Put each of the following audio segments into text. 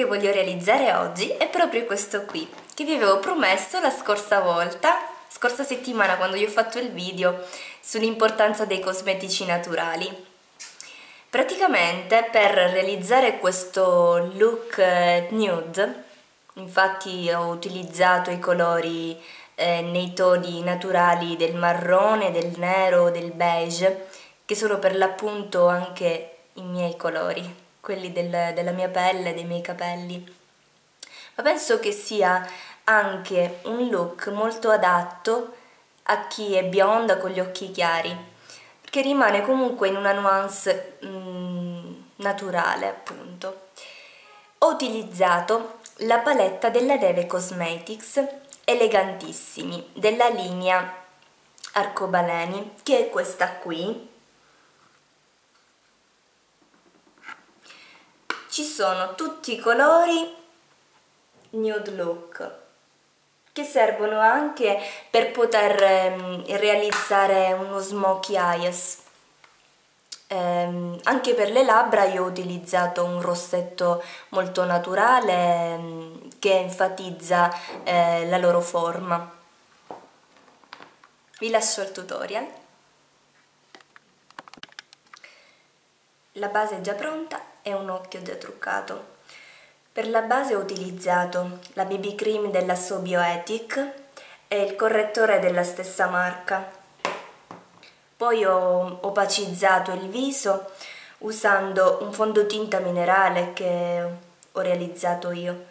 che voglio realizzare oggi è proprio questo qui, che vi avevo promesso la scorsa volta, scorsa settimana quando vi ho fatto il video sull'importanza dei cosmetici naturali. Praticamente per realizzare questo look eh, nude, infatti ho utilizzato i colori eh, nei toni naturali del marrone, del nero, del beige, che sono per l'appunto anche i miei colori quelli del, della mia pelle, dei miei capelli. Ma penso che sia anche un look molto adatto a chi è bionda con gli occhi chiari, perché rimane comunque in una nuance mm, naturale, appunto. Ho utilizzato la paletta della Deve Cosmetics elegantissimi della linea Arcobaleni che è questa qui ci sono tutti i colori nude look che servono anche per poter ehm, realizzare uno smokey eyes. Ehm, anche per le labbra io ho utilizzato un rossetto molto naturale ehm, che enfatizza eh, la loro forma. Vi lascio il tutorial. La base è già pronta e un occhio già truccato. Per la base ho utilizzato la BB Cream della So Bioethic e il correttore della stessa marca. Poi ho opacizzato il viso usando un fondotinta minerale che ho realizzato io.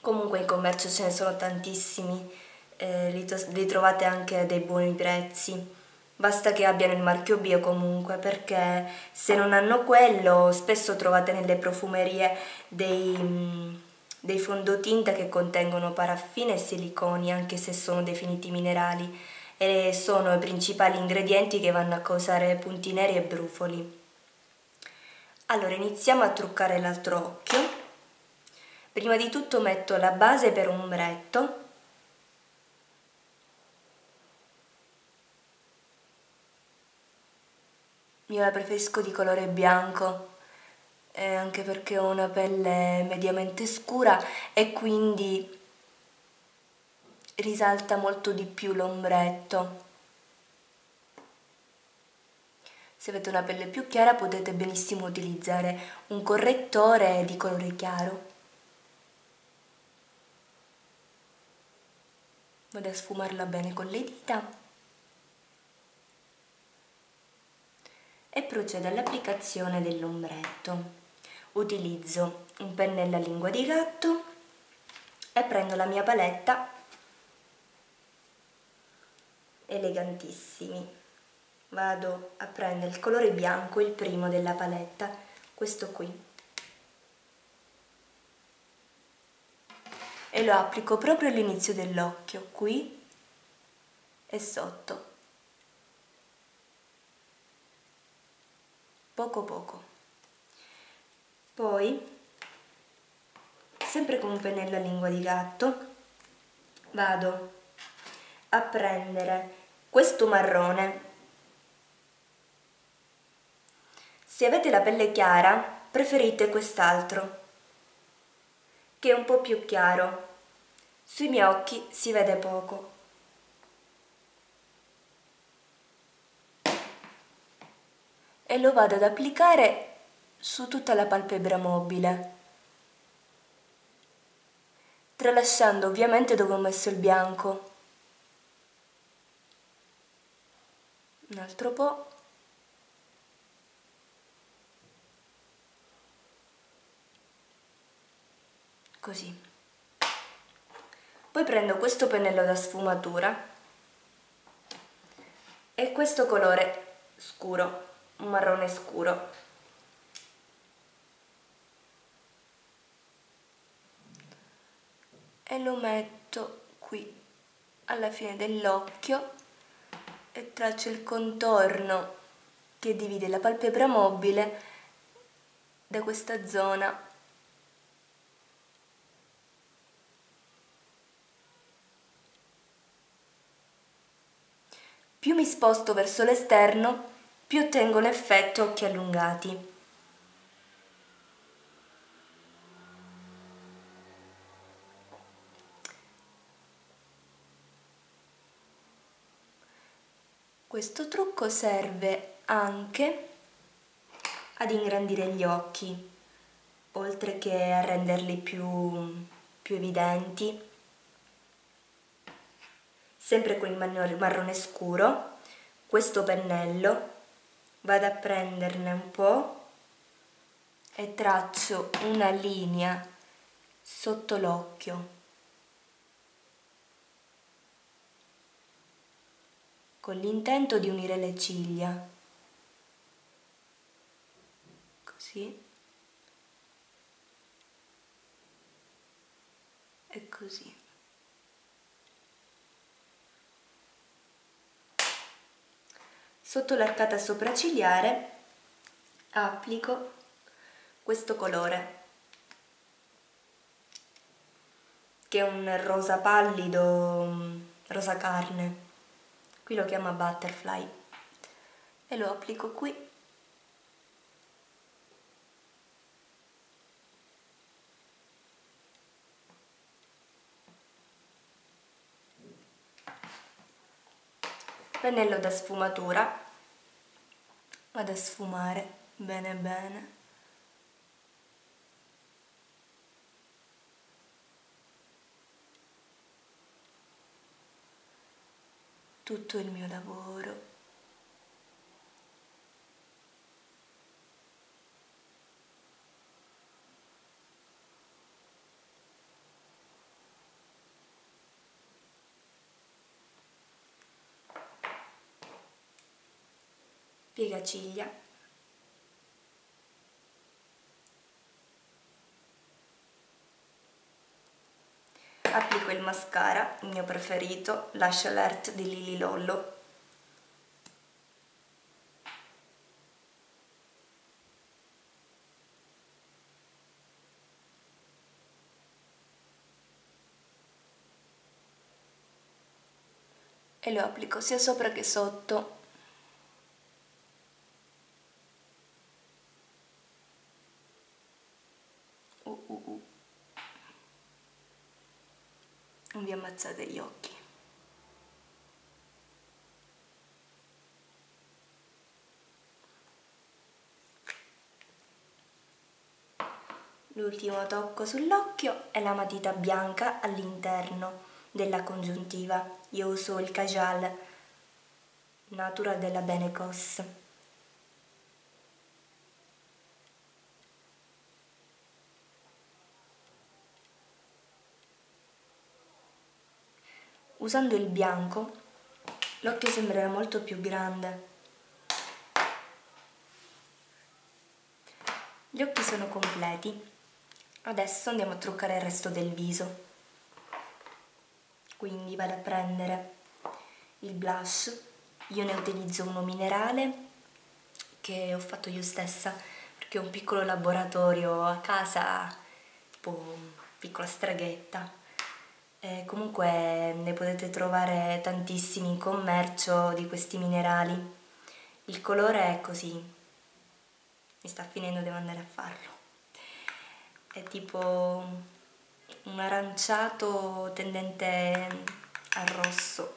Comunque in commercio ce ne sono tantissimi, eh, li, li trovate anche a dei buoni prezzi. Basta che abbiano il marchio bio comunque, perché se non hanno quello spesso trovate nelle profumerie dei, mm, dei fondotinta che contengono paraffine e siliconi, anche se sono definiti minerali, e sono i principali ingredienti che vanno a causare punti neri e brufoli. Allora iniziamo a truccare l'altro occhio. Prima di tutto metto la base per un ombretto Io la preferisco di colore bianco, eh, anche perché ho una pelle mediamente scura e quindi risalta molto di più l'ombretto. Se avete una pelle più chiara potete benissimo utilizzare un correttore di colore chiaro. Vado a sfumarla bene con le dita. E procedo all'applicazione dell'ombretto. Utilizzo un pennello a lingua di gatto e prendo la mia paletta elegantissimi. Vado a prendere il colore bianco, il primo della paletta, questo qui. E lo applico proprio all'inizio dell'occhio, qui e sotto. Poco poco. Poi, sempre con un pennello a lingua di gatto, vado a prendere questo marrone. Se avete la pelle chiara, preferite quest'altro, che è un po' più chiaro. Sui miei occhi si vede poco. E lo vado ad applicare su tutta la palpebra mobile, tralasciando ovviamente dove ho messo il bianco. Un altro po'. Così. Poi prendo questo pennello da sfumatura e questo colore scuro un marrone scuro. E lo metto qui alla fine dell'occhio e traccio il contorno che divide la palpebra mobile da questa zona. Più mi sposto verso l'esterno più ottengo l'effetto occhi allungati. Questo trucco serve anche ad ingrandire gli occhi, oltre che a renderli più, più evidenti. Sempre con il marrone scuro, questo pennello vado a prenderne un po' e traccio una linea sotto l'occhio. Con l'intento di unire le ciglia. Così. E così sotto l'arcata sopraccigliare applico questo colore che è un rosa pallido, mm, rosa carne. Qui lo chiama butterfly. E lo applico qui pennello da sfumatura vado a sfumare bene bene. Tutto il mio lavoro piegaciglia applico il mascara, il mio preferito, Lash Alert di Lily Lollo. E lo applico sia sopra che sotto non vi ammazzate gli occhi. L'ultimo tocco sull'occhio è la matita bianca all'interno della congiuntiva. Io uso il Kajal Natura della Benecos. Usando il bianco l'occhio sembrerà molto più grande. Gli occhi sono completi. Adesso andiamo a truccare il resto del viso. Quindi vado a prendere il blush. Io ne utilizzo uno minerale che ho fatto io stessa perché ho un piccolo laboratorio a casa, tipo piccola straghetta eh, comunque ne potete trovare tantissimi in commercio di questi minerali. Il colore è così, mi sta finendo, devo andare a farlo. È tipo un aranciato tendente al rosso.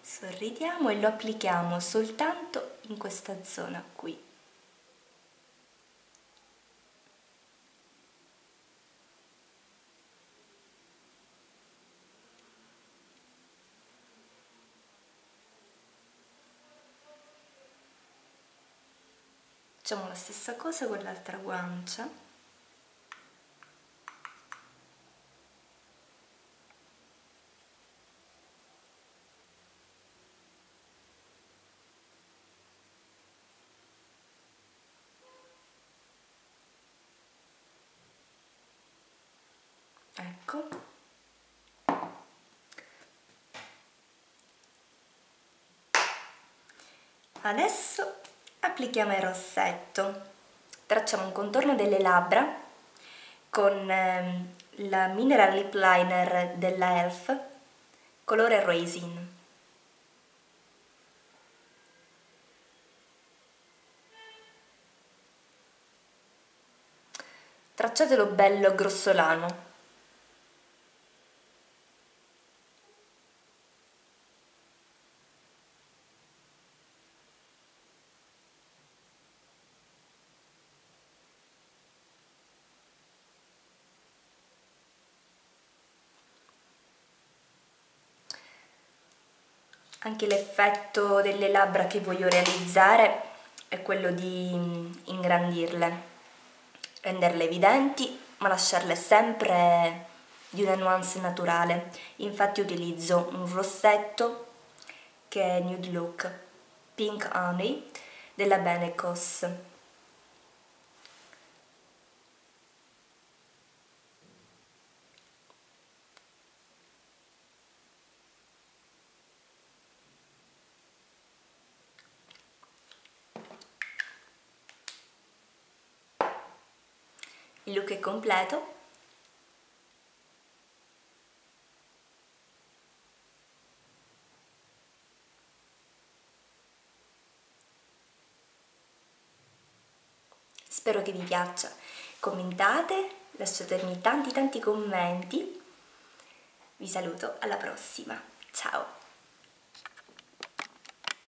Sorridiamo e lo applichiamo soltanto in questa zona qui. Facciamo la stessa cosa con l'altra guancia. Ecco. Adesso applichiamo il rossetto. Tracciamo un contorno delle labbra con eh, la mineral lip liner della ELF colore raisin. Tracciatelo bello grossolano anche l'effetto delle labbra che voglio realizzare è quello di ingrandirle, renderle evidenti ma lasciarle sempre di una nuance naturale. Infatti utilizzo un rossetto che è Nude Look Pink Honey della Benecos. Il look è completo. Spero che vi piaccia. Commentate, lasciatemi tanti tanti commenti. Vi saluto, alla prossima. Ciao!